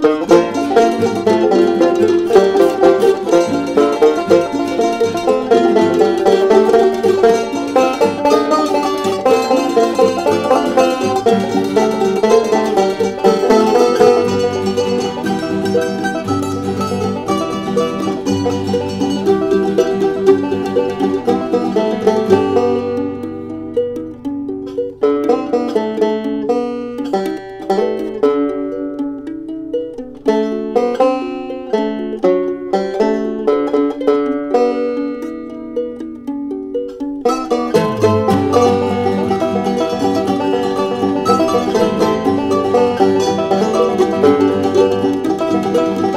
Música Música